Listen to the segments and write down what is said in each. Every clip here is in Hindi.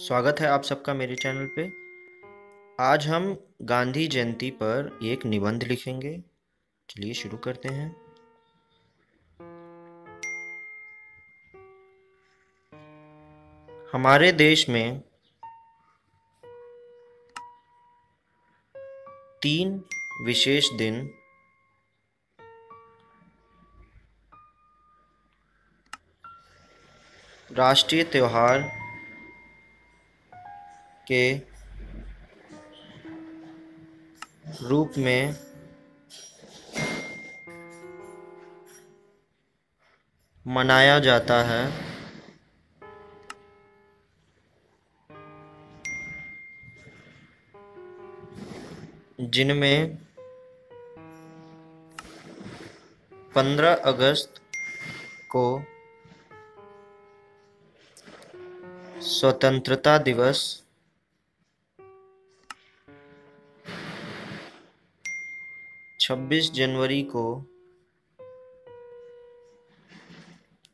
स्वागत है आप सबका मेरे चैनल पे। आज हम गांधी जयंती पर एक निबंध लिखेंगे। चलिए शुरू करते हैं। हमारे देश में तीन विशेष दिन राष्ट्रीय त्योहार के रूप में मनाया जाता है। जिनमें 15 अगस्त को स्वतंत्रता दिवस छब्बीस जनवरी को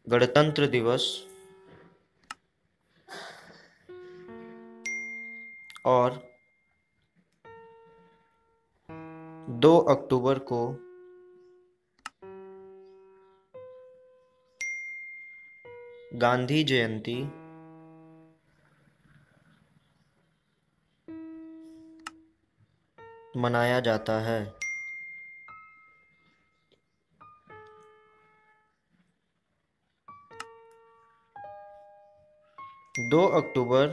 गणतंत्र दिवस और दो अक्टूबर को गांधी जयंती मनाया जाता है। दो अक्टूबर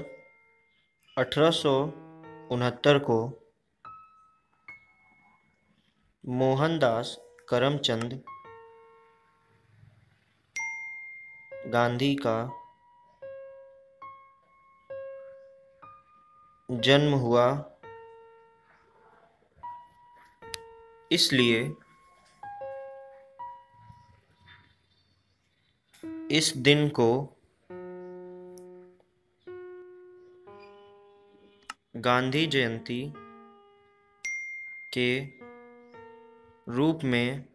अठारह सौ उनहत्तर को मोहनदास करमचंद गांधी का जन्म हुआ। इसलिए इस दिन को गांधी जयंती के रूप में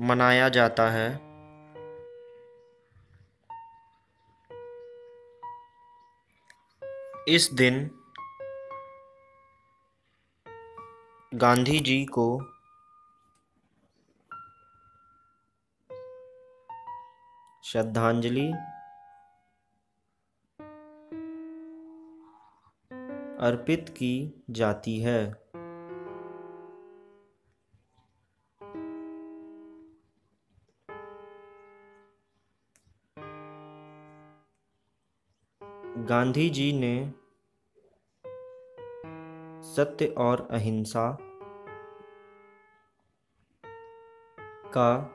मनाया जाता है। इस दिन गांधी जी को श्रद्धांजलि अर्पित की जाती है। गांधी जी ने सत्य और अहिंसा का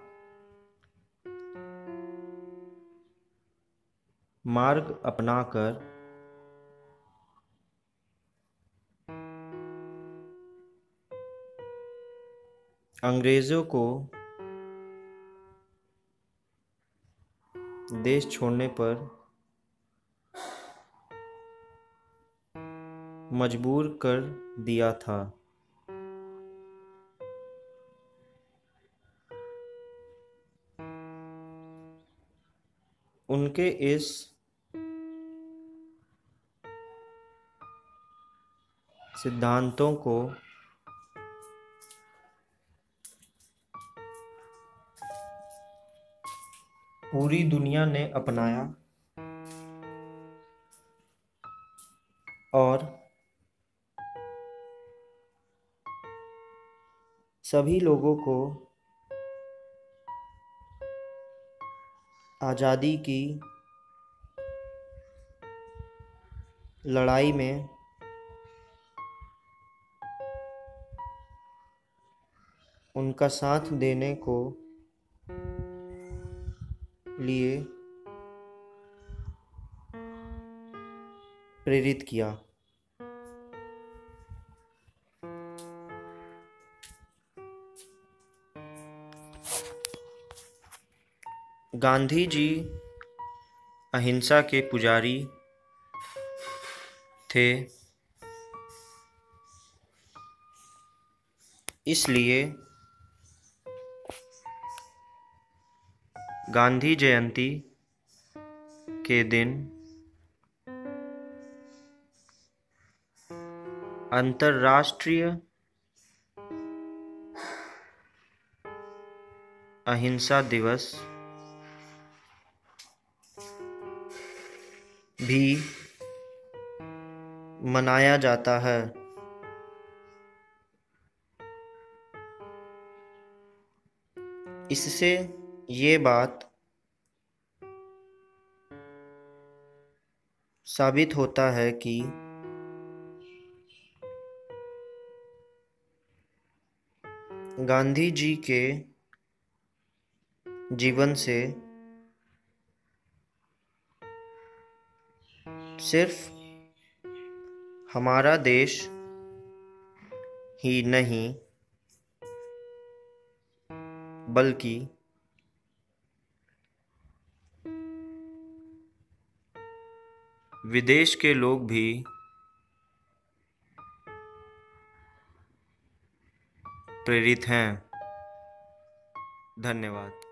मार्ग अपनाकर अंग्रेज़ों को देश छोड़ने पर मजबूर कर दिया था। उनके इस सिद्धांतों को पूरी दुनिया ने अपनाया और सभी लोगों को आज़ादी की लड़ाई में उनका साथ देने को लिए प्रेरित किया। गांधी जी अहिंसा के पुजारी थे। इसलिए गांधी जयंती के दिन अंतर्राष्ट्रीय अहिंसा दिवस भी मनाया जाता है। इससे ये बात साबित होता है कि गांधी जी के जीवन से सिर्फ़ हमारा देश ही नहीं, बल्कि विदेश के लोग भी प्रेरित हैं। धन्यवाद।